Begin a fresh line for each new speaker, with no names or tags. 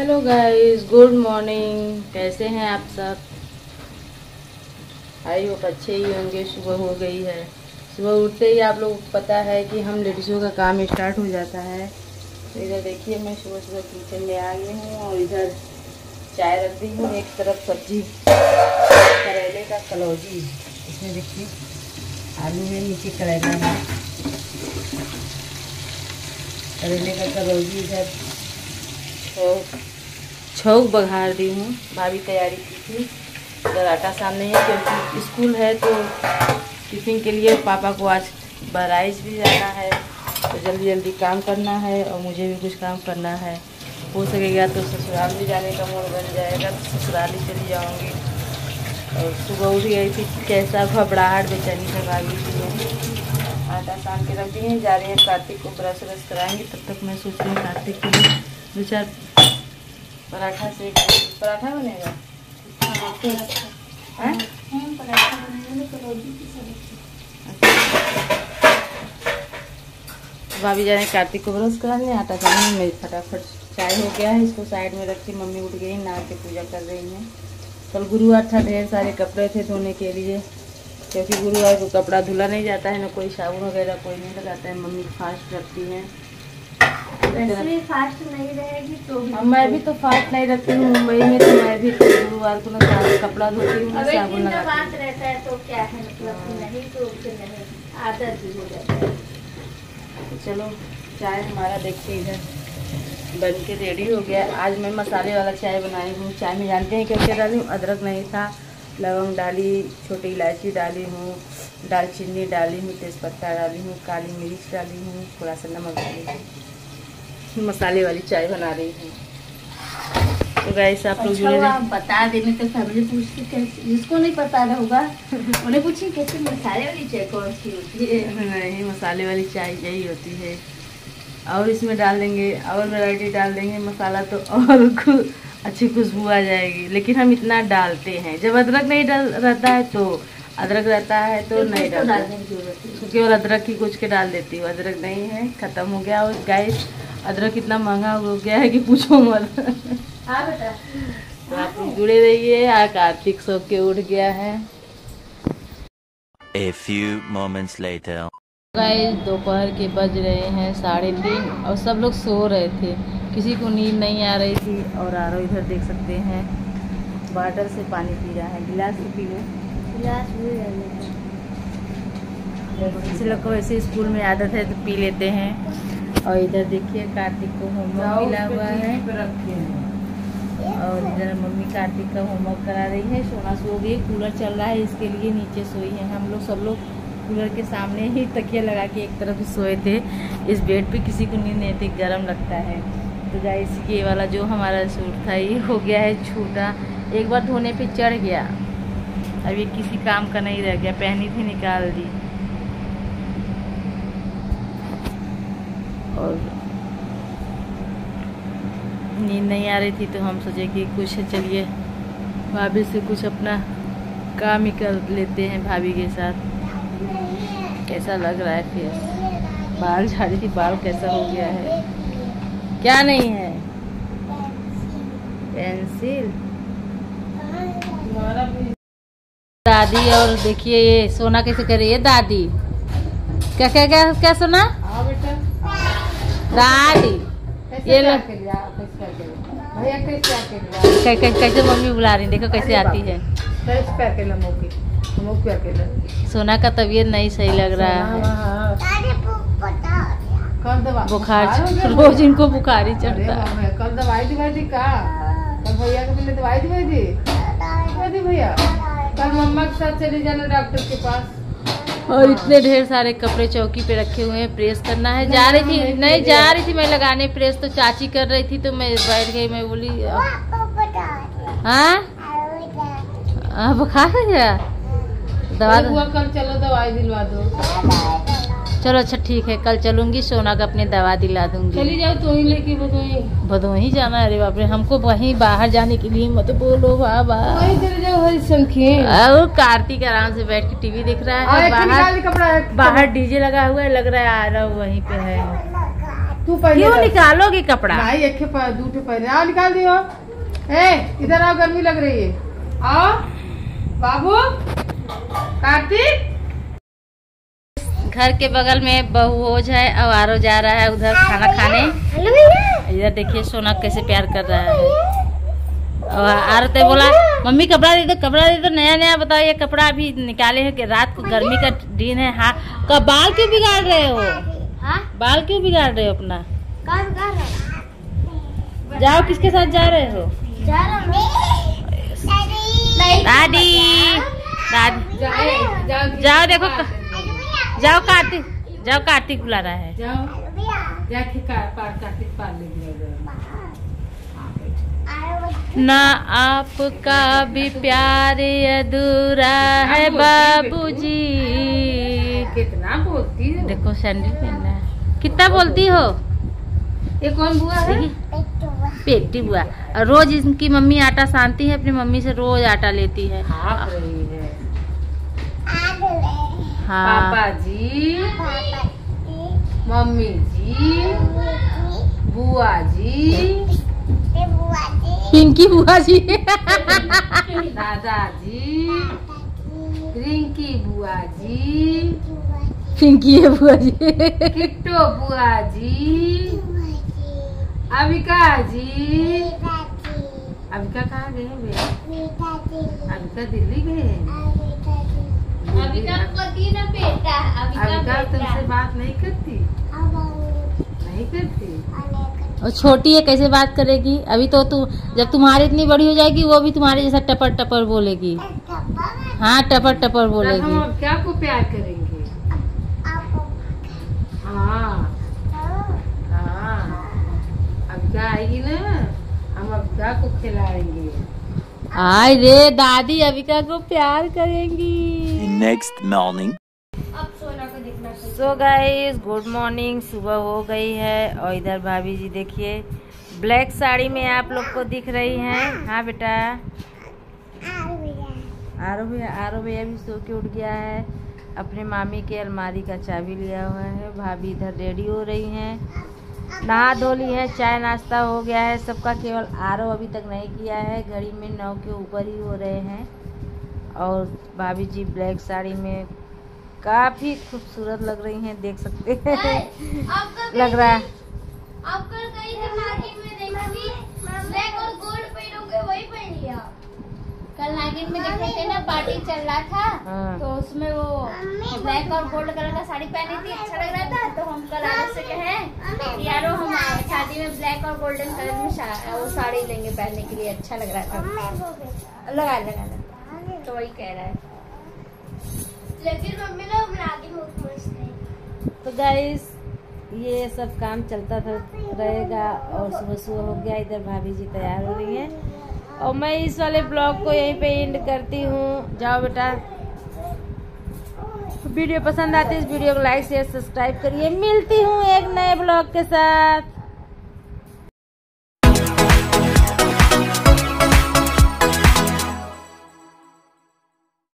Hello guys good morning कैसे हैं आप सब? आई होप अच्छे ही होंगे. सुबह हो गई है. सुबह उठते ही आप लोग को पता है कि हम लेडीज़ों का काम स्टार्ट हो जाता है. तो इधर देखिए, मैं सुबह सुबह किचन में आ गई हूँ और इधर चाय रख दी हूँ. एक तरफ़ सब्ज़ी, करेले का कलौजी. इसमें देखिए, आलू है, नीचे करेला है. करेले का कलौजी इधर. छौक बघार दी हूँ। भाभी तैयारी की थी। आटा सामने है, क्योंकि स्कूल है तो टिफ़िन के लिए पापा को आज बराइश भी जाना है। तो जल्दी जल्दी काम करना है और मुझे भी कुछ काम करना है। हो सकेगा तो ससुराल भी जाने का मूड बन जाएगा तो ससुराल ही चली जाऊँगी। और सुबह उठ गई थी, कैसा घबराहट बेचैनी से भागी थी आटा सान के रख दिए, जा रही हैं कार्तिक को ब्रश व्रश कराएँगे, तब तक मैं सोच रही हूँ कार्तिक के लिए दो चार पराठा से पराठा बनेगा? हैं? भाभी जाने कार्तिक को ब्रश कराने आटा चावल मेरी फटाफट चाय हो गया है इसको साइड में रखी मम्मी उठ गई नहा के पूजा कर रही हैं। कल गुरुवार था ढेर सारे कपड़े थे धोने के लिए क्योंकि गुरुवार को कपड़ा धुला नहीं जाता है ना कोई साबुन वगैरह कोई नहीं लगाता है मम्मी फास्ट रखती हैं।
फास्ट नहीं रहेगी तो भी
मैं भी तो फास्ट नहीं रखती हूँ मुंबई में तो मैं भी गुरुवार को ना सा- कपड़ा धोती हूँ साबुन लगाती
रहता है तो क्या है मतलब नहीं तो नहीं आदत भी हो जाता है।
तो चलो चाय हमारा देखते इधर। बन के रेडी हो गया। आज मैं मसाले वाला चाय बनाई हूँ। चाय में जानते हैं क्या क्या डाली हूँ? अदरक नहीं था लवंग डाली छोटी इलायची डाली हूँ दालचीनी डाली हूँ तेज़पत्ता डाली हूँ काली मिर्च डाली हूँ थोड़ा सा नमक डाली हूँ। मसाले वाली चाय बना रही हूँ। तो गाइस आप लोग
अच्छा आप बता देने तो फैमिली पूछती कैसे जिसको नहीं पता होगा। उन्हें पूछिए कैसे मसाले वाली चाय कौन सी होती है?
नहीं मसाले वाली चाय यही होती है। और इसमें डाल देंगे और वैरायटी डाल देंगे मसाला तो और अच्छी खुशबू आ जाएगी। लेकिन हम इतना डालते हैं। जब अदरक नहीं डाल रहता है तो अदरक रहता है तो नहीं
तो
डालते।
डालने की ज़रूरत है?
तो केवल अदरक ही कुछ के डाल देती हूँ। अदरक नहीं है ख़त्म हो गया। और गाइस अदरक इतना महँगा हो गया है कि पूछो मत।
हाँ बेटा।
तो आप जुड़े रहिए आ कार्तिक सो के उठ गया है।
A few moments later.
Guys दोपहर के बज रहे हैं साढ़े तीन और सब लोग सो रहे थे। किसी को नींद नहीं आ रही थी और आरो इधर देख सकते हैं। बॉटल से पानी पी रहा है गिलास से पी लो
गिलास भी ले
किसी लोग को वैसे स्कूल में आदत है तो पी लेते हैं। और इधर देखिए कार्तिक को होमवर्क मिला हुआ है। और इधर मम्मी कार्तिक का होमवर्क करा रही है। सोना सो गई कूलर चल रहा है इसके लिए नीचे सोई है। हम लोग सब लोग कूलर के सामने ही तकिया लगा के एक तरफ़ सोए थे। इस बेड पे किसी को नींद नहीं थी गर्म लगता है। तो गाइस ये वाला जो हमारा सूट था ये हो गया है छोटा। एक बार धोने पे चढ़ गया। अब ये किसी काम का नहीं रह गया पहनी थी निकाल दी। और नींद नहीं आ रही थी तो हम सोचे कि कुछ चलिए, भाभी से कुछ अपना काम ही कर लेते हैं भाभी के साथ। कैसा लग रहा है फेस बाल झाड़ी थी बाल कैसा हो गया है? क्या नहीं है? पेंसिल। दादी और देखिए ये सोना कैसे कर रही है दादी? क्या क्या क्या क्या सोना? दादी ये लो। कै- कै- कैसे मम्मी बुला रही देखो कैसे आती है। सोना का तबीयत नहीं सही लग रहा है। बुखार रोज इनको बुखार ही चढ़ता है।
कल दवाई दिवाई दी का? कल भैया के लिए दवाई दिवाई दी दवाई दी भैया? कल मम्मा के साथ चली जाना डॉक्टर के पास।
और इतने ढेर सारे कपड़े चौकी पे रखे हुए हैं प्रेस करना है। जा रही थी नहीं जा रही थी मैं लगाने प्रेस तो चाची कर रही थी तो मैं बैठ गई मैं बोली हाँ? बुखार है क्या? दवा
कर कल चलो दवाई दिलवा दो।
चलो अच्छा ठीक है कल चलूँगी सोना का अपने दवा दिला दूँगी।
चली जाओ तो ही लेके बताइए
भदोही जाना है अरे बाप रे हमको वहीं बाहर जाने के लिए मत बोलो बाबा।
वही चले जाओ हरी संख्ये
और कार्तिक आराम से बैठ के टीवी देख रहा है बाहर
कपड़ा
बाहर डीजे लगा हुआ है लग रहा है आ रहा वहीं पे है।
तू
क्यों निकालोगे कपड़ा?
नहीं एक दूठे आओ निकाल दियो। इधर आओ गर्मी लग रही है। आओ बाबू कार्तिक।
घर के बगल में बहुओज है और आरो जा रहा है उधर खाना खाने। इधर देखिए सोना कैसे प्यार कर रहा है। और आरते बोला मम्मी कपड़ा दे दो कपड़ा दे दो नया नया बताओ ये कपड़ा अभी निकाले हैं कि रात को गर्मी का दिन है। हाँ कब बाल क्यों बिगाड़ रहे हो?
हाँ?
बाल क्यों बिगाड़ रहे हो अपना?
है?
जाओ किसके साथ जा रहे हो? दादी। दादी।
जाओ
देखो जाओ कार्तिक जाओ कार्तिक बुला रहा है।
जाओ। जाके कार्तिक पार ले लिया
न आपका भी प्यार अधूरा है बाबूजी।
कितना बोलती हो?
देखो सैंडल पहनना है। कितना बोलती हो?
ये कौन बुआ है?
पेटी बुआ। रोज इनकी मम्मी आटा सानती है अपनी मम्मी से रोज आटा लेती है।
है
हाँ।
पापा जी मम्मी जी बुआ जी
पिंकी बुआ जी
दादाजी। रिंकी बुआ जी
पिंकी है बुआ जी
किट्टो बुआ जी अविका जी अविका कहाँ गए हैं अविका दिल्ली गए हैं?
अविका पति ना बेटा
अविका तुमसे बात नहीं करती। नहीं करती।
और छोटी है कैसे बात करेगी? अभी तो तू जब तुम्हारी इतनी बड़ी हो जाएगी वो भी तुम्हारे जैसा टपर टपर बोलेगी हाँ टपर टपर
हम
बोलेगी।
अब क्या को प्यार करेंगे? हाँ। हाँ। आएगी ना? हम अविका को खिलाएँगे?
आय रे दादी अविका को प्यार करेंगी?
देखना चाहिए
सो गाइस गुड मॉर्निंग सुबह हो गई है। और इधर भाभी जी देखिए ब्लैक साड़ी में आप लोग को दिख रही हैं। हाँ बेटा? आरो भैया आरो भैया भी सो के उठ गया है। अपने मामी के अलमारी का चाबी लिया हुआ है। भाभी इधर रेडी हो रही हैं। नहा धो ली है, चाय नाश्ता हो गया है। सबका केवल आरो अभी तक नहीं किया है। घड़ी में नौ के ऊपर ही हो रहे हैं। और भाभी जी ब्लैक साड़ी में काफ़ी खूबसूरत लग रही हैं देख सकते हैं। लग रहा है।
आप कल गई थी नागिन में देखी? ब्लैक और गोल्ड पहनोगे वही पहन लिया। कल नागिन में देखे थे ना पार्टी चल रहा था
हाँ।
तो उसमें वो ब्लैक और गोल्ड कलर का साड़ी पहनी थी अच्छा लग रहा था तो हम कल आगे से कहे कि यारो हम शादी में ब्लैक और गोल्डन कलर में वो साड़ी लेंगे पहनने के लिए अच्छा लग रहा था। लगा लगा लगा तो वही कह रहा है। लेकिन मम्मी ना नागिन बहुत मस्त। है
तो गाइस ये सब काम चलता था, रहेगा और सुबह सुबह हो गया, इधर भाभी जी तैयार हो रही हैं। और मैं इस वाले ब्लॉग को यहीं पे एंड करती हूँ। जाओ बेटा। वीडियो पसंद आती है इस वीडियो को लाइक शेयर सब्सक्राइब करिए। मिलती हूँ एक नए ब्लॉग के साथ।